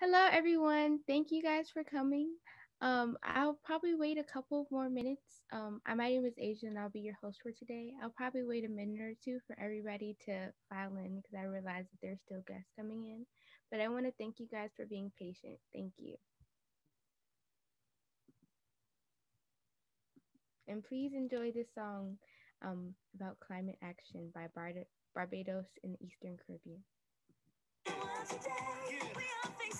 Hello, everyone. Thank you guys for coming. Um, I'll probably wait a couple more minutes. Um, my name is Asia and I'll be your host for today. I'll probably wait a minute or two for everybody to file in because I realize that there's still guests coming in. But I want to thank you guys for being patient. Thank you. And please enjoy this song um, about climate action by Bar- Barbados in the Eastern Caribbean.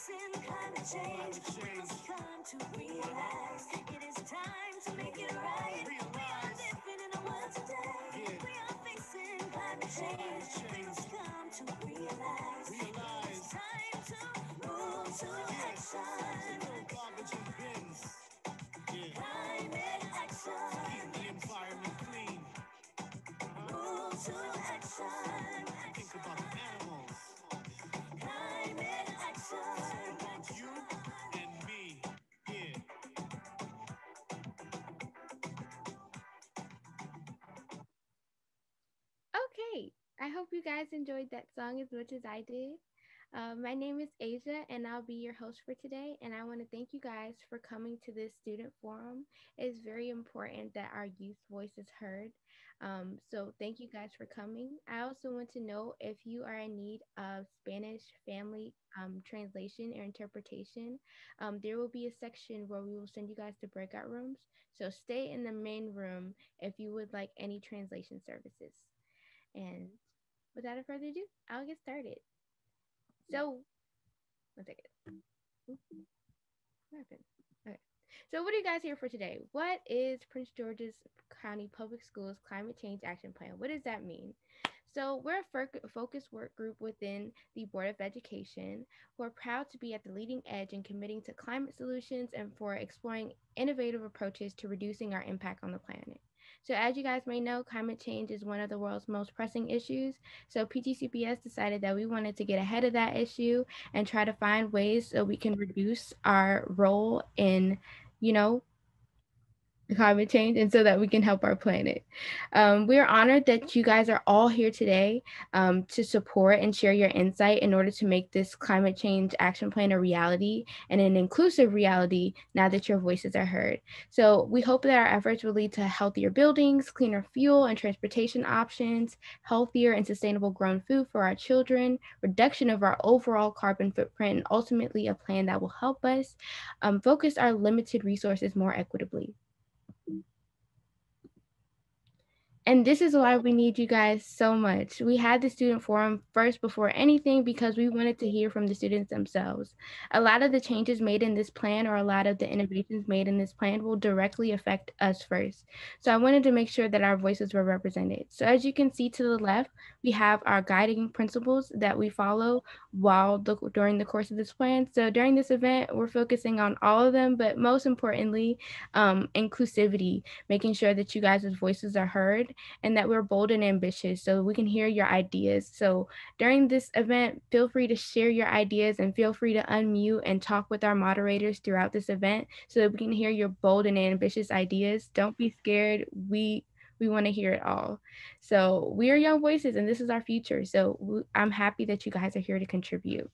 Are facing climate change. It's time to relax. It is time to make it right. We are living in a world today. We are facing climate change. It's time to relax. It's time to move to action. I hope you guys enjoyed that song as much as I did. Uh, my name is Asia, and I'll be your host for today. And I want to thank you guys for coming to this student forum. It's very important that our youth voice is heard. Um, so thank you guys for coming. I also want to know if you are in need of Spanish family um, translation or interpretation, um, there will be a section where we will send you guys to breakout rooms. So stay in the main room if you would like any translation services. And without a further ado, I'll get started. So, one second. What happened? Okay. So, what are you guys here for today? What is Prince George's County Public Schools Climate Change Action Plan? What does that mean? So, we're a focus work group within the Board of Education who are proud to be at the leading edge in committing to climate solutions and for exploring innovative approaches to reducing our impact on the planet. So as you guys may know, climate change is one of the world's most pressing issues. So PGCPS decided that we wanted to get ahead of that issue and try to find ways so we can reduce our role in, you know, climate change and so that we can help our planet. Um, we are honored that you guys are all here today um, to support and share your insight in order to make this climate change action plan a reality and an inclusive reality now that your voices are heard. So we hope that our efforts will lead to healthier buildings, cleaner fuel and transportation options, healthier and sustainable grown food for our children, reduction of our overall carbon footprint, and ultimately a plan that will help us um, focus our limited resources more equitably. And this is why we need you guys so much. We had the student forum first before anything because we wanted to hear from the students themselves. A lot of the changes made in this plan or a lot of the innovations made in this plan will directly affect us first. So I wanted to make sure that our voices were represented. So as you can see to the left, we have our guiding principles that we follow while the, during the course of this plan. So during this event, we're focusing on all of them, but most importantly, um, inclusivity, making sure that you guys' voices are heard and that we're bold and ambitious so we can hear your ideas. So during this event, feel free to share your ideas and feel free to unmute and talk with our moderators throughout this event so that we can hear your bold and ambitious ideas. Don't be scared. We we want to hear it all. So we are young voices and this is our future. So I'm happy that you guys are here to contribute.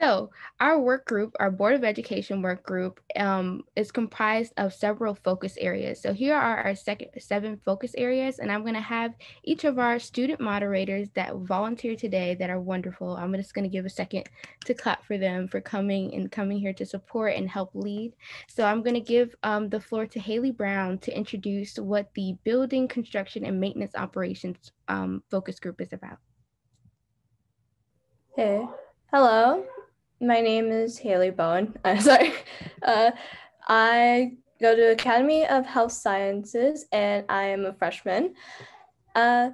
So our work group, our Board of Education work group, um, is comprised of several focus areas. So here are our second, seven focus areas, and I'm going to have each of our student moderators that volunteer today that are wonderful. I'm just going to give a second to clap for them for coming and coming here to support and help lead. So I'm going to give um, the floor to Haley Brown to introduce what the Building, Construction, and Maintenance Operations um, focus group is about. Hey, hello. My name is Haley Bowen. Uh, sorry. Uh, I go to Academy of Health Sciences and I am a freshman. Uh,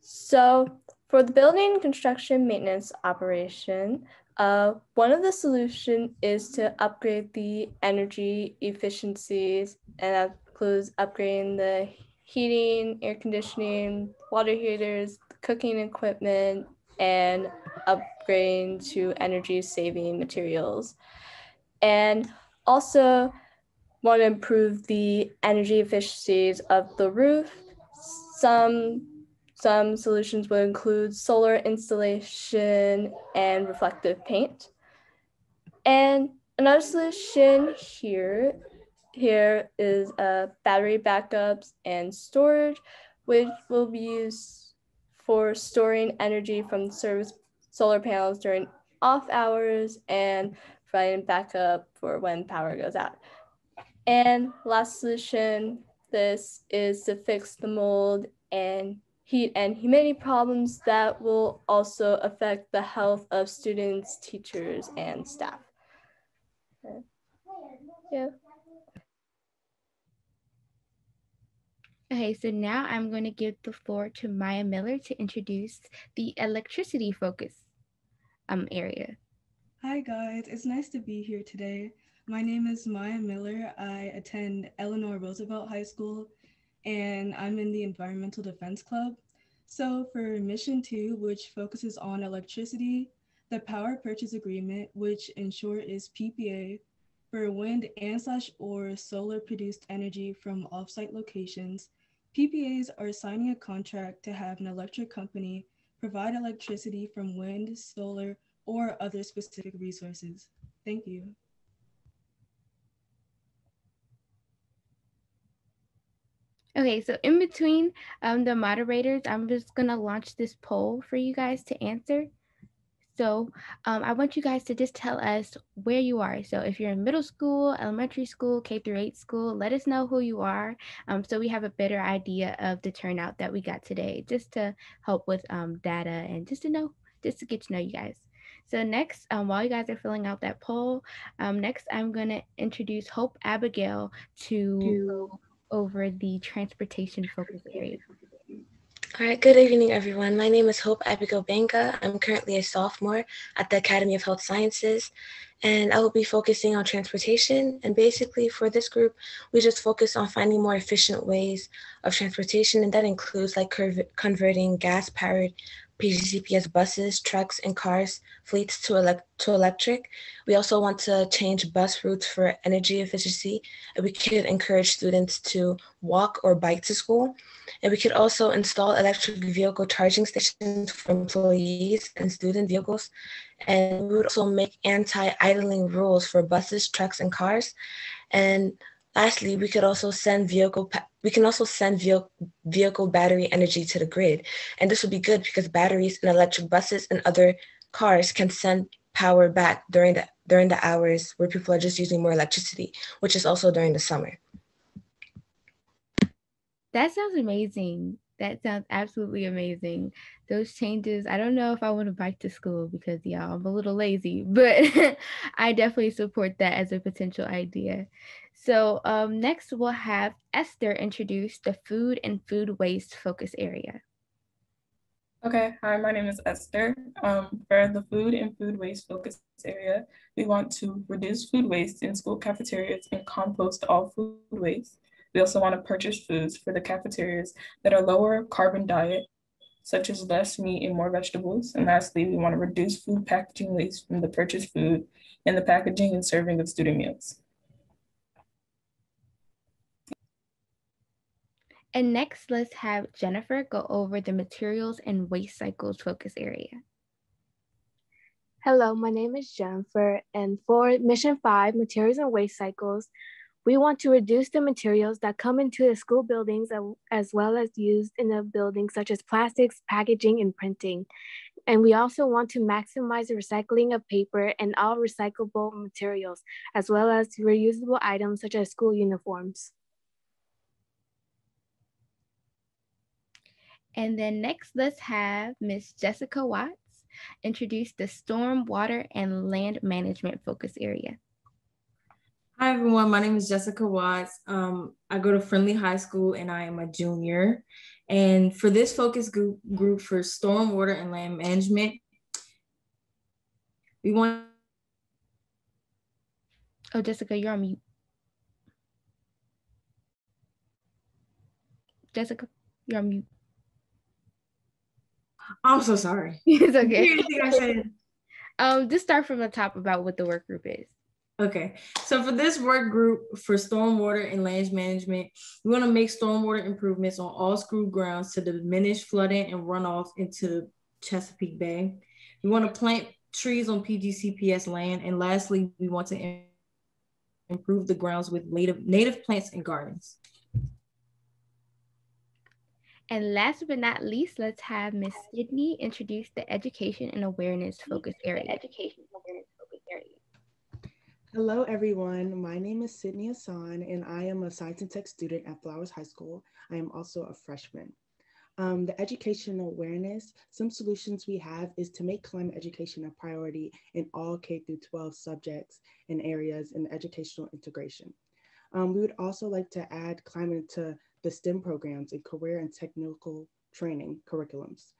so for the building construction maintenance operation, uh, one of the solution is to upgrade the energy efficiencies and that includes upgrading the heating, air conditioning, water heaters, cooking equipment, and upgrading to energy saving materials. And also want to improve the energy efficiencies of the roof. Some Some solutions would include solar installation and reflective paint. And another solution here, here is uh, battery backups and storage, which will be used for storing energy from the service solar panels during off hours and providing backup for when power goes out. And last solution, this is to fix the mold and heat and humidity problems that will also affect the health of students, teachers, and staff. Yeah. Okay, so now I'm going to give the floor to Maya Miller to introduce the electricity focus um, area. Hi guys, it's nice to be here today. My name is Maya Miller. I attend Eleanor Roosevelt High School and I'm in the Environmental Defense Club. So for mission two, which focuses on electricity, the power purchase agreement, which in short is PPA, for wind and slash or solar produced energy from offsite locations, PPAs are signing a contract to have an electric company provide electricity from wind, solar, or other specific resources. Thank you. Okay, so in between um, the moderators, I'm just gonna launch this poll for you guys to answer. So um, I want you guys to just tell us where you are. So if you're in middle school, elementary school, K through eight school, let us know who you are um, so we have a better idea of the turnout that we got today, just to help with um, data and just to know, just to get to know you guys. So next, um, while you guys are filling out that poll, um, next I'm going to introduce Hope Abigail to over the transportation focus area. All right, good evening, everyone. My name is Hope Abigail. I'm currently a sophomore at the Academy of Health Sciences, and I will be focusing on transportation. And basically, for this group, we just focus on finding more efficient ways of transportation, and that includes like converting gas powered PGCPS buses, trucks, and cars fleets to, elect to electric. We also want to change bus routes for energy efficiency. And we could encourage students to walk or bike to school. And we could also install electric vehicle charging stations for employees and student vehicles. And we would also make anti-idling rules for buses, trucks, and cars. And Lastly, we could also send vehicle we can also send vehicle, battery energy to the grid. And this would be good because batteries in electric buses and other cars can send power back during the during the hours where people are just using more electricity, which is also during the summer. That sounds amazing. That sounds absolutely amazing. Those changes, I don't know if I want to bike to school because, yeah, I'm a little lazy, but I definitely support that as a potential idea. So um, next we'll have Esther introduce the food and food waste focus area. Okay, hi, my name is Esther. Um, for the food and food waste focus area, we want to reduce food waste in school cafeterias and compost all food waste. We also want to purchase foods for the cafeterias that are lower carbon diet, such as less meat and more vegetables. And lastly, we want to reduce food packaging waste from the purchased food and the packaging and serving of student meals. And next, let's have Jennifer go over the materials and waste cycles focus area. Hello, my name is Jennifer, and for Mission 5, Materials and Waste Cycles, we want to reduce the materials that come into the school buildings as well as used in the buildings, such as plastics, packaging, and printing. And we also want to maximize the recycling of paper and all recyclable materials, as well as reusable items such as school uniforms. And then next, let's have Miss Jessica Watts introduce the storm, water, and land management focus area. Hi, everyone. My name is Jessica Watts. Um, I go to Friendly High School and I am a junior. And for this focus group, group for storm, water, and land management, we want. Oh, Jessica, you're on mute. Jessica, you're on mute. I'm so sorry. it's okay. Um, just start from the top about what the work group is. Okay, so for this work group for stormwater and land management, we want to make stormwater improvements on all school grounds to diminish flooding and runoff into Chesapeake Bay. We want to plant trees on PGCPS land. And lastly, we want to improve the grounds with native, native plants and gardens. And last but not least, let's have Ms. Sydney introduce the education and awareness focus area. Education awareness focus area. Hello, everyone. My name is Sydney Hassan, and I am a science and tech student at Flowers High School. I am also a freshman. Um, the education awareness, some solutions we have is to make climate education a priority in all K through 12 subjects and areas in educational integration. Um, we would also like to add climate to the STEM programs and career and technical training curriculums.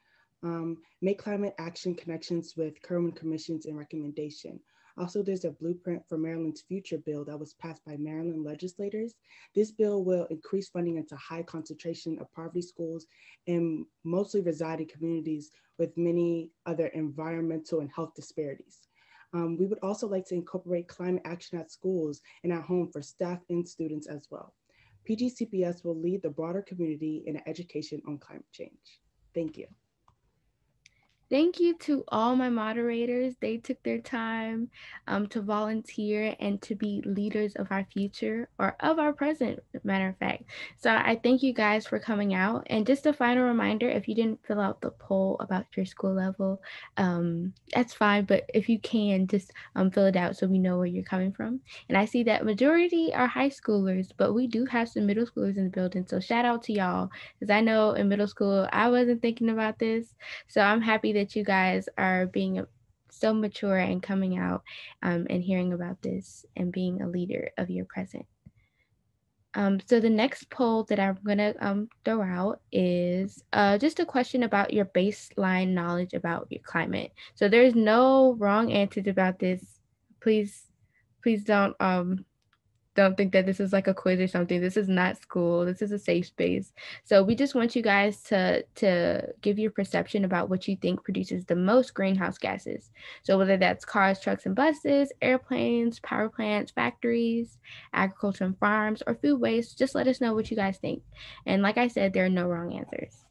Um, make climate action connections with Kirwan commissions and recommendation. Also, there's a blueprint for Maryland's future bill that was passed by Maryland legislators. This bill will increase funding into high concentration of poverty schools and mostly residing communities with many other environmental and health disparities. Um, we would also like to incorporate climate action at schools and at home for staff and students as well. PGCPS will lead the broader community in education on climate change. Thank you. Thank you to all my moderators. They took their time um, to volunteer and to be leaders of our future or of our present, matter of fact. So I thank you guys for coming out. And just a final reminder, if you didn't fill out the poll about your school level, um, that's fine. But if you can, just um, fill it out so we know where you're coming from. And I see that majority are high schoolers, but we do have some middle schoolers in the building. So shout out to y'all, because I know in middle school, I wasn't thinking about this. So I'm happy that you guys are being so mature and coming out um, and hearing about this and being a leader of your present. Um, so the next poll that I'm gonna um, throw out is uh, just a question about your baseline knowledge about your climate. So there's no wrong answers about this. Please, please don't um, don't think that this is like a quiz or something. This is not school. This is a safe space. So we just want you guys to to give your perception about what you think produces the most greenhouse gases. So whether that's cars, trucks, and buses, airplanes, power plants, factories, agriculture and farms, or food waste, just let us know what you guys think. And like I said, there are no wrong answers.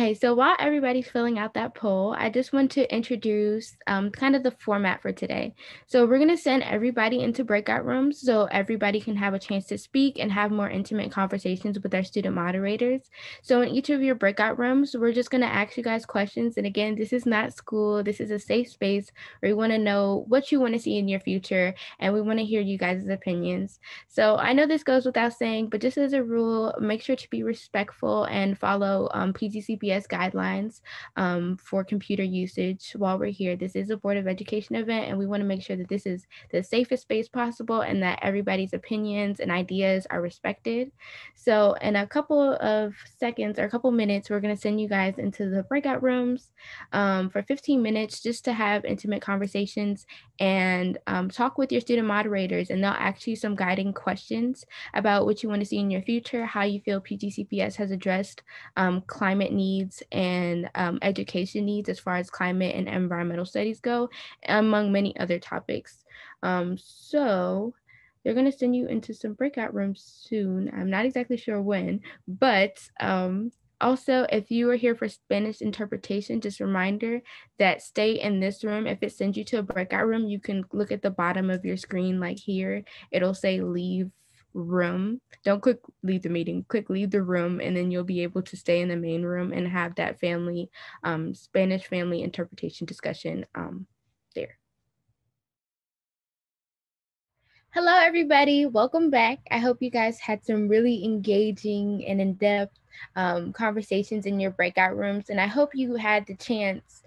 Okay, so while everybody's filling out that poll, I just want to introduce um, kind of the format for today. So we're gonna send everybody into breakout rooms so everybody can have a chance to speak and have more intimate conversations with our student moderators. So in each of your breakout rooms, we're just gonna ask you guys questions. And again, this is not school, this is a safe space where we wanna know what you wanna see in your future and we wanna hear you guys' opinions. So I know this goes without saying, but just as a rule, make sure to be respectful and follow um, PGC CPS guidelines um, for computer usage while we're here. This is a Board of Education event, and we want to make sure that this is the safest space possible and that everybody's opinions and ideas are respected. So, in a couple of seconds or a couple minutes, we're going to send you guys into the breakout rooms um, for 15 minutes just to have intimate conversations and um, talk with your student moderators, and they'll ask you some guiding questions about what you want to see in your future, how you feel PGCPS has addressed um, climate needs needs and um, education needs as far as climate and environmental studies go, among many other topics. Um, so they're going to send you into some breakout rooms soon. I'm not exactly sure when, but um, also, if you are here for Spanish interpretation, just reminder that stay in this room. If it sends you to a breakout room, you can look at the bottom of your screen, like here, it'll say leave room. Don't click leave the meeting, click leave the room, and then you'll be able to stay in the main room and have that family, um, Spanish family interpretation discussion um, there. Hello, everybody. Welcome back. I hope you guys had some really engaging and in-depth um, conversations in your breakout rooms, and I hope you had the chance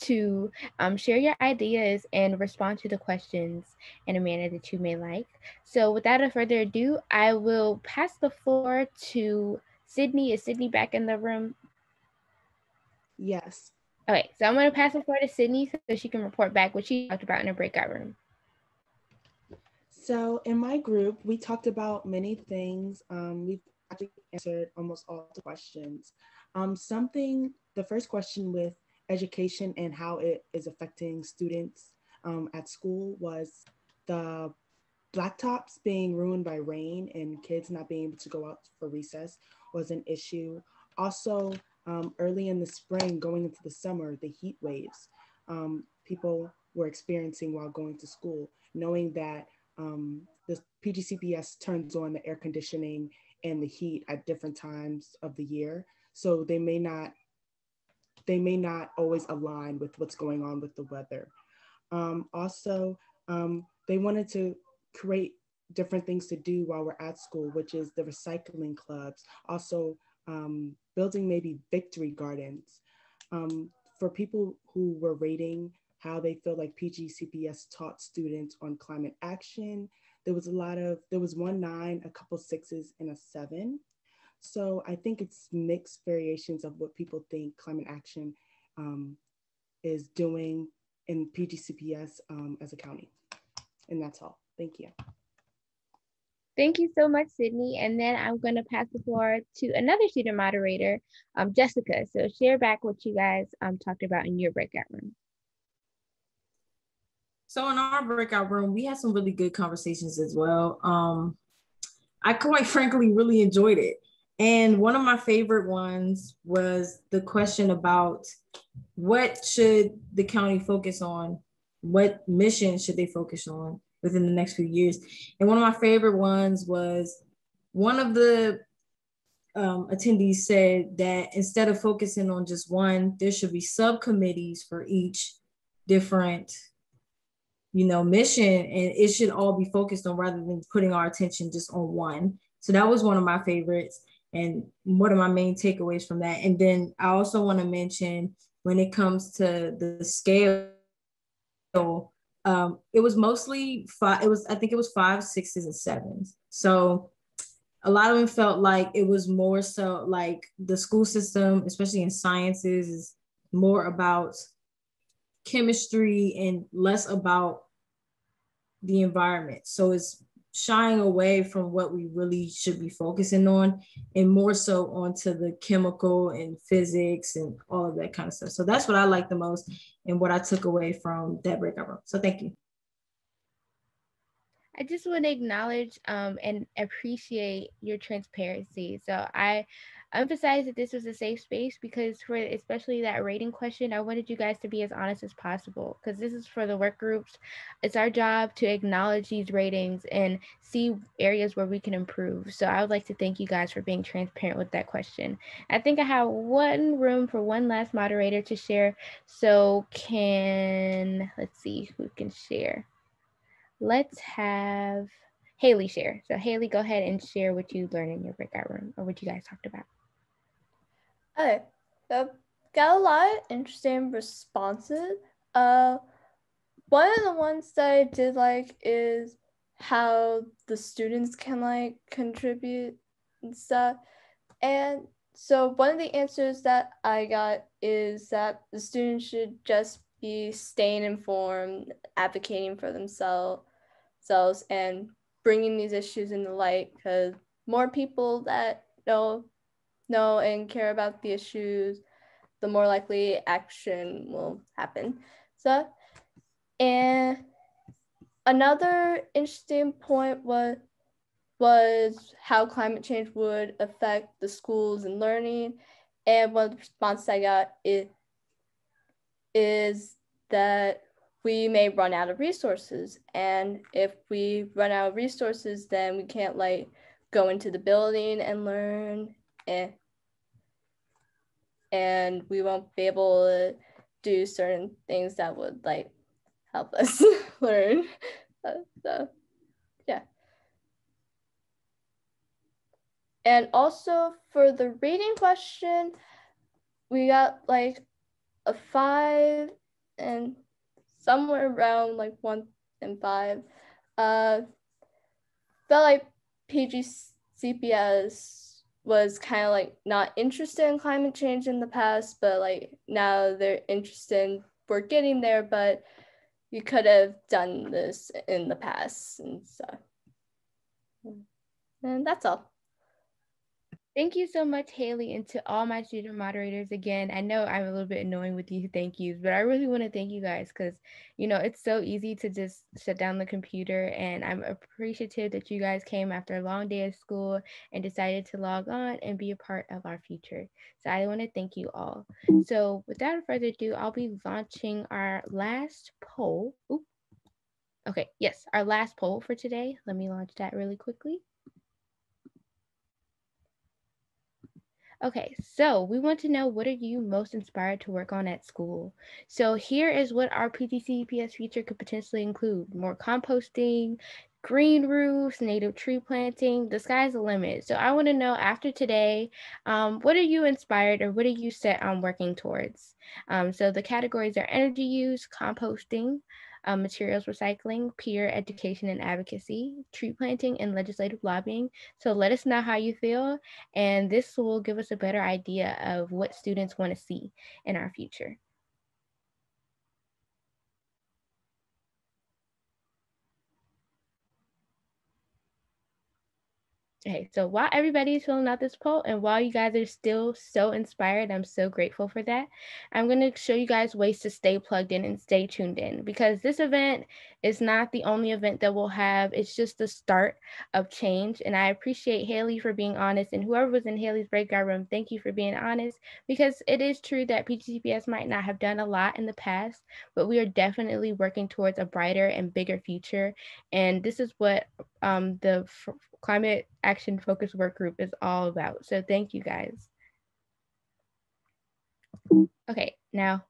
to um, share your ideas and respond to the questions in a manner that you may like. So without a further ado, I will pass the floor to Sydney. Is Sydney back in the room? Yes. Okay, so I'm going to pass the floor to Sydney so she can report back what she talked about in her breakout room. So in my group, we talked about many things. Um, we actually answered almost all the questions. Um, something, the first question with education and how it is affecting students um, at school was the blacktops being ruined by rain and kids not being able to go out for recess was an issue. Also, um, early in the spring, going into the summer, the heat waves um, people were experiencing while going to school, knowing that um, the PGCPS turns on the air conditioning and the heat at different times of the year. So they may not they may not always align with what's going on with the weather. Um, also, um, they wanted to create different things to do while we're at school, which is the recycling clubs, also um, building maybe victory gardens. Um, for people who were rating how they feel like PGCPS taught students on climate action, there was a lot of, there was one nine, a couple sixes, and a seven. So I think it's mixed variations of what people think climate action um, is doing in PGCPS um, as a county. And that's all. Thank you. Thank you so much, Sydney. And then I'm going to pass the floor to another student moderator, um, Jessica. So share back what you guys um, talked about in your breakout room. So in our breakout room, we had some really good conversations as well. Um, I quite frankly really enjoyed it. And one of my favorite ones was the question about what should the county focus on? What mission should they focus on? within the next few years. And one of my favorite ones was one of the um, attendees said that instead of focusing on just one, there should be subcommittees for each different, you know, mission, and it should all be focused on rather than putting our attention just on one. So that was one of my favorites, and one of my main takeaways from that. And then I also want to mention when it comes to the scale um, it was mostly five, it was, I think it was five, sixes, and sevens. So a lot of them felt like it was more so like the school system, especially in sciences, is more about chemistry and less about the environment. So it's shying away from what we really should be focusing on and more so onto the chemical and physics and all of that kind of stuff. So that's what I like the most and what I took away from that breakout room. So thank you. I just want to acknowledge um, and appreciate your transparency. So I emphasize that this was a safe space because for especially that rating question, I wanted you guys to be as honest as possible because this is for the work groups. It's our job to acknowledge these ratings and see areas where we can improve. So I would like to thank you guys for being transparent with that question. I think I have one room for one last moderator to share. So can, let's see who can share let's have Haley share. So Haley, go ahead and share what you learned in your breakout room or what you guys talked about. Okay, so got a lot of interesting responses. Uh, one of the ones that I did like is how the students can like contribute and stuff. And so one of the answers that I got is that the students should just be staying informed, advocating for themselves, and bringing these issues in the light because more people that know know and care about the issues the more likely action will happen. So and another interesting point was was how climate change would affect the schools and learning. And one of the responses i got is, is that we may run out of resources. And if we run out of resources, then we can't like go into the building and learn and, and we won't be able to do certain things that would like help us learn. So, so yeah. And also for the reading question, we got like a five and somewhere around like one and five. Uh, felt like PGCPS was kind of like not interested in climate change in the past, but like now they're interested in we're getting there, but you could have done this in the past and stuff. And that's all. Thank you so much, Haley, and to all my student moderators. Again, I know I'm a little bit annoying with these thank yous, but I really want to thank you guys because, you know, it's so easy to just shut down the computer. And I'm appreciative that you guys came after a long day of school and decided to log on and be a part of our future. So I want to thank you all. So without further ado, I'll be launching our last poll. Okay, yes, our last poll for today. Let me launch that really quickly. Okay, so we want to know what are you most inspired to work on at school? So here is what our PGCPS future could potentially include. More composting, green roofs, native tree planting, the sky's the limit. So I want to know after today, um, what are you inspired or what are you set on working towards? Um, so the categories are energy use, composting, um, materials recycling, peer education and advocacy, tree planting, and legislative lobbying. So let us know how you feel, and this will give us a better idea of what students want to see in our future. Okay, so while everybody is filling out this poll and while you guys are still so inspired, I'm so grateful for that. I'm going to show you guys ways to stay plugged in and stay tuned in because this event is not the only event that we'll have. It's just the start of change. And I appreciate Haley for being honest and whoever was in Haley's breakout room, thank you for being honest because it is true that PGCPS might not have done a lot in the past, but we are definitely working towards a brighter and bigger future. And this is what um, the climate action focus work group is all about. So thank you guys. Okay, now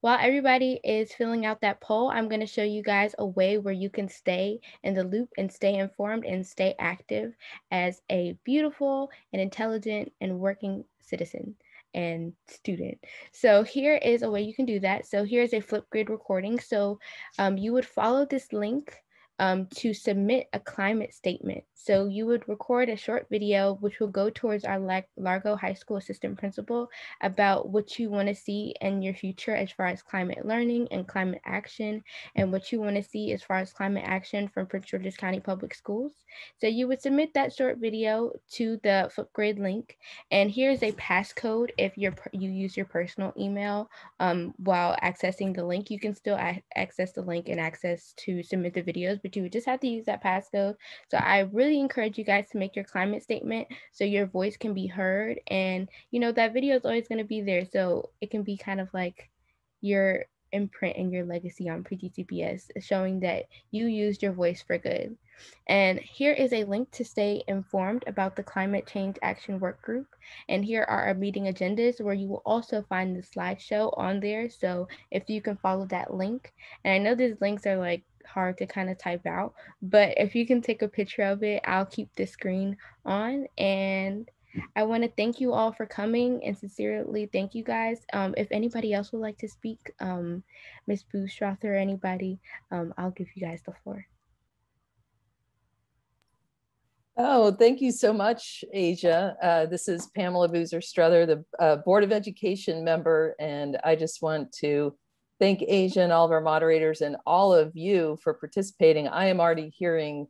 while everybody is filling out that poll, I'm going to show you guys a way where you can stay in the loop and stay informed and stay active as a beautiful and intelligent and working citizen and student. So here is a way you can do that. So here's a Flipgrid recording. So um, you would follow this link um, to submit a climate statement. So you would record a short video, which will go towards our Largo High School assistant principal about what you want to see in your future as far as climate learning and climate action, and what you want to see as far as climate action from Prince George's County Public Schools. So you would submit that short video to the Flipgrid link, and here's a passcode if you you use your personal email um, while accessing the link. You can still access the link and access to submit the videos but you just have to use that passcode. So I really encourage you guys to make your climate statement so your voice can be heard. And, you know, that video is always going to be there. So it can be kind of like your imprint and your legacy on PGCPS, uh, showing that you used your voice for good. And here is a link to stay informed about the Climate Change Action Work Group. And here are our meeting agendas where you will also find the slideshow on there. So if you can follow that link, and I know these links are like hard to kind of type out. But if you can take a picture of it, I'll keep the screen on. And I want to thank you all for coming and sincerely thank you guys. Um, if anybody else would like to speak, um, Ms. Boostroth or anybody, um, I'll give you guys the floor. Oh, thank you so much, Asia. Uh, this is Pamela Boozer Strother, the uh, Board of Education member, and I just want to thank Asia and all of our moderators and all of you for participating. I am already hearing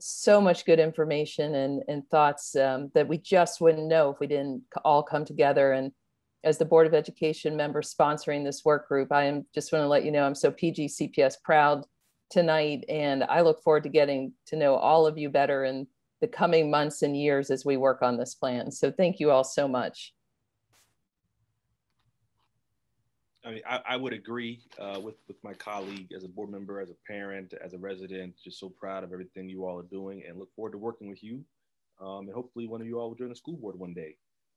so much good information and, and thoughts um, that we just wouldn't know if we didn't all come together. And as the Board of Education member sponsoring this work group, I am just want to let you know I'm so PG CPS proud tonight. And I look forward to getting to know all of you better in the coming months and years as we work on this plan. So thank you all so much. I mean, I, I would agree uh, with with my colleague as a board member, as a parent, as a resident. Just so proud of everything you all are doing, and look forward to working with you. Um, and hopefully, one of you all will join the school board one day.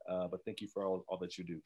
Uh, but thank you for all, all that you do.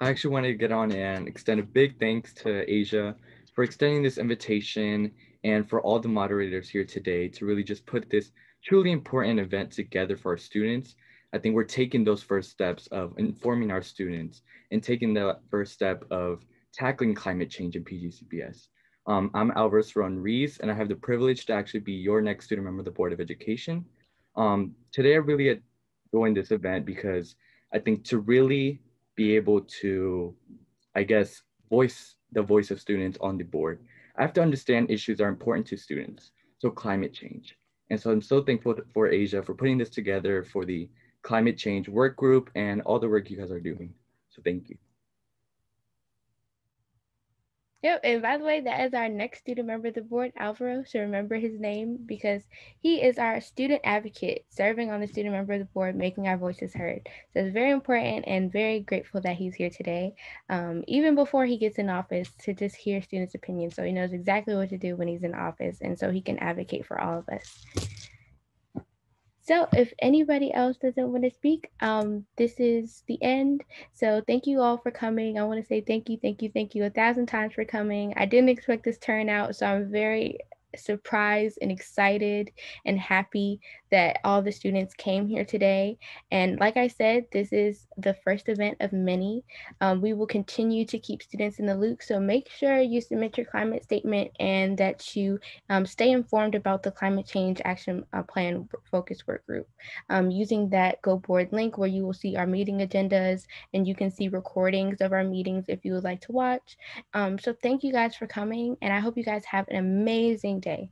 I actually wanted to get on and extend a big thanks to Asia for extending this invitation and for all the moderators here today to really just put this truly important event together for our students I think we're taking those first steps of informing our students and taking the first step of tackling climate change in PGCPS. Um, I'm Alvarez Ron Rees, and I have the privilege to actually be your next student member of the Board of Education. Um, today, I really joined this event because I think to really be able to, I guess, voice the voice of students on the board, I have to understand issues are important to students. So climate change, And so I'm so thankful for Asia for putting this together for the climate change work group and all the work you guys are doing. So thank you. Yep, and by the way, that is our next student member of the board, Alvaro. So remember his name because he is our student advocate, serving on the student member of the board, making our voices heard. So it's very important and very grateful that he's here today, um, even before he gets in office, to just hear students' opinions. So he knows exactly what to do when he's in office, and so he can advocate for all of us. So if anybody else doesn't want to speak, um, this is the end. So thank you all for coming. I want to say thank you, thank you, thank you a thousand times for coming. I didn't expect this turnout, so I'm very surprised and excited and happy that all the students came here today. And like I said, this is the first event of many. Um, we will continue to keep students in the loop. So make sure you submit your climate statement and that you um, stay informed about the climate change action uh, plan focus work group um, using that Go Board link where you will see our meeting agendas and you can see recordings of our meetings if you would like to watch. Um, so thank you guys for coming and I hope you guys have an amazing day.